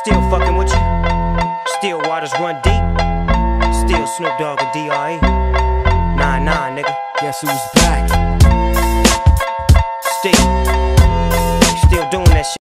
still fucking with you. Still waters run deep. Still Snoop Dogg and DRE. Nah, nah, nigga. Guess who's back? Steve.